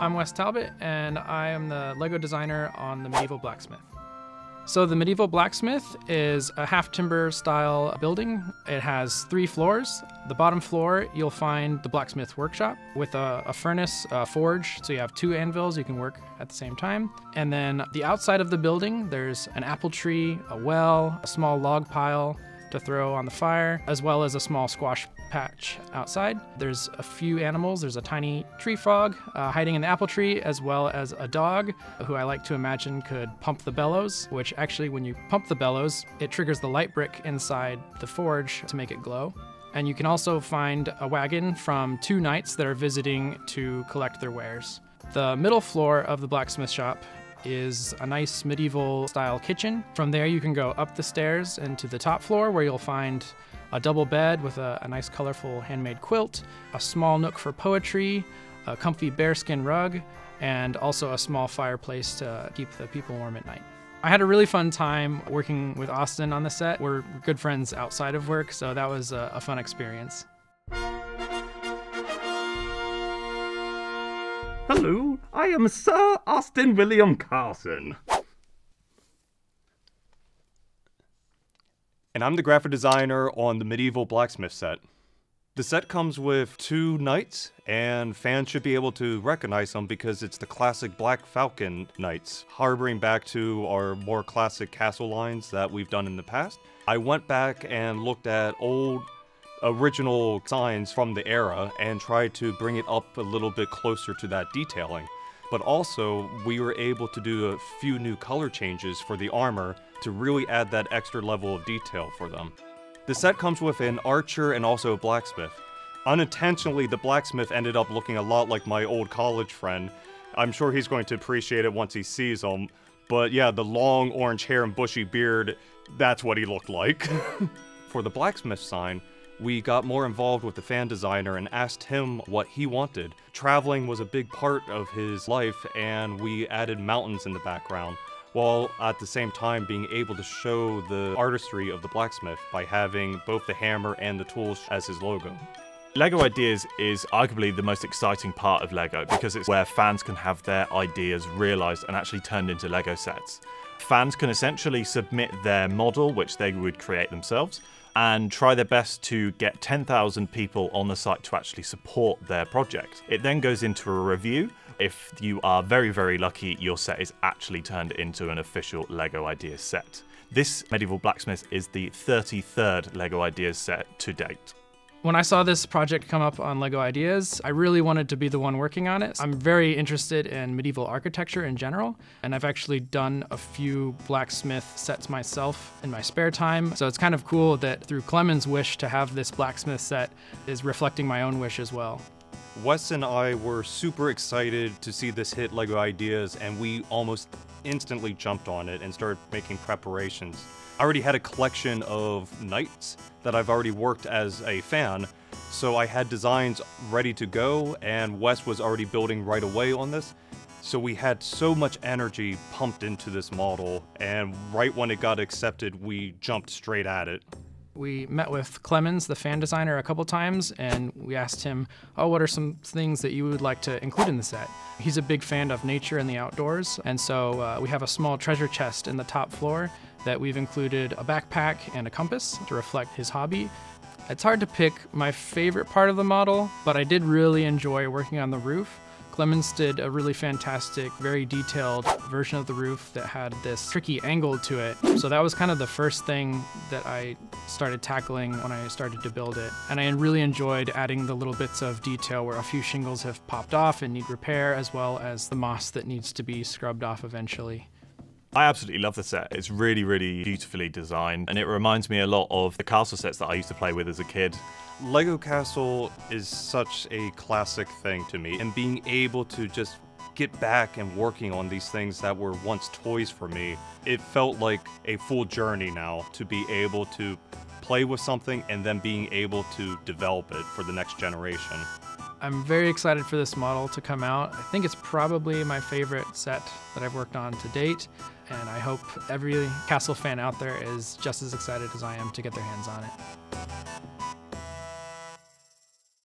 I'm Wes Talbot, and I am the Lego designer on the Medieval Blacksmith. So, the Medieval Blacksmith is a half timber style building. It has three floors. The bottom floor, you'll find the blacksmith workshop with a, a, furnace, a forge, so you have two anvils you can work at the same time. And then the outside of the building, there's an apple tree, a well, a small log pile, to throw on the fire, as well as a small squash patch outside. There's a few animals. There's a tiny tree frog uh, hiding in the apple tree, as well as a dog who I like to imagine could pump the bellows, which actually, when you pump the bellows, it triggers the light brick inside the forge to make it glow. And you can also find a wagon from two knights that are visiting to collect their wares. The middle floor of the blacksmith shop is a nice medieval style kitchen. From there, you can go up the stairs into the top floor where you'll find a double bed with a, a nice colorful handmade quilt, a small nook for poetry, a comfy bearskin rug, and also a small fireplace to keep the people warm at night. I had a really fun time working with Austin on the set. We're good friends outside of work, so that was a, a fun experience. Hello, I am Sir Austin William Carlson. And I'm the graphic designer on the Medieval Blacksmith set. The set comes with two knights, and fans should be able to recognize them because it's the classic Black Falcon knights, harboring back to our more classic castle lines that we've done in the past. I went back and looked at old original signs from the era and tried to bring it up a little bit closer to that detailing. But also, we were able to do a few new color changes for the armor to really add that extra level of detail for them. The set comes with an archer and also a blacksmith. Unintentionally, the blacksmith ended up looking a lot like my old college friend. I'm sure he's going to appreciate it once he sees him. But yeah, the long orange hair and bushy beard, that's what he looked like. for the blacksmith sign, we got more involved with the fan designer and asked him what he wanted. Traveling was a big part of his life, and we added mountains in the background, while at the same time being able to show the artistry of the blacksmith by having both the hammer and the tools as his logo. LEGO Ideas is arguably the most exciting part of LEGO because it's where fans can have their ideas realised and actually turned into LEGO sets. Fans can essentially submit their model, which they would create themselves, and try their best to get 10,000 people on the site to actually support their project. It then goes into a review. If you are very, very lucky, your set is actually turned into an official LEGO Ideas set. This Medieval Blacksmith is the 33rd LEGO Ideas set to date. When I saw this project come up on LEGO Ideas, I really wanted to be the one working on it. I'm very interested in medieval architecture in general, and I've actually done a few blacksmith sets myself in my spare time. So it's kind of cool that through Clemens' wish to have this blacksmith set is reflecting my own wish as well. Wes and I were super excited to see this hit LEGO Ideas, and we almost instantly jumped on it and started making preparations. I already had a collection of knights that I've already worked as a fan, so I had designs ready to go, and Wes was already building right away on this. So we had so much energy pumped into this model, and right when it got accepted, we jumped straight at it. We met with Clemens, the fan designer, a couple times, and we asked him, Oh, what are some things that you would like to include in the set? He's a big fan of nature and the outdoors, and so uh, we have a small treasure chest in the top floor that we've included a backpack and a compass to reflect his hobby. It's hard to pick my favorite part of the model, but I did really enjoy working on the roof. Clemens did a really fantastic, very detailed version of the roof that had this tricky angle to it. So that was kind of the first thing that I started tackling when I started to build it. And I really enjoyed adding the little bits of detail where a few shingles have popped off and need repair, as well as the moss that needs to be scrubbed off eventually. I absolutely love the set. It's really, really beautifully designed, and it reminds me a lot of the castle sets that I used to play with as a kid. Lego Castle is such a classic thing to me, and being able to just get back and working on these things that were once toys for me, it felt like a full journey now to be able to play with something and then being able to develop it for the next generation. I'm very excited for this model to come out. I think it's probably my favorite set that I've worked on to date, and I hope every Castle fan out there is just as excited as I am to get their hands on it.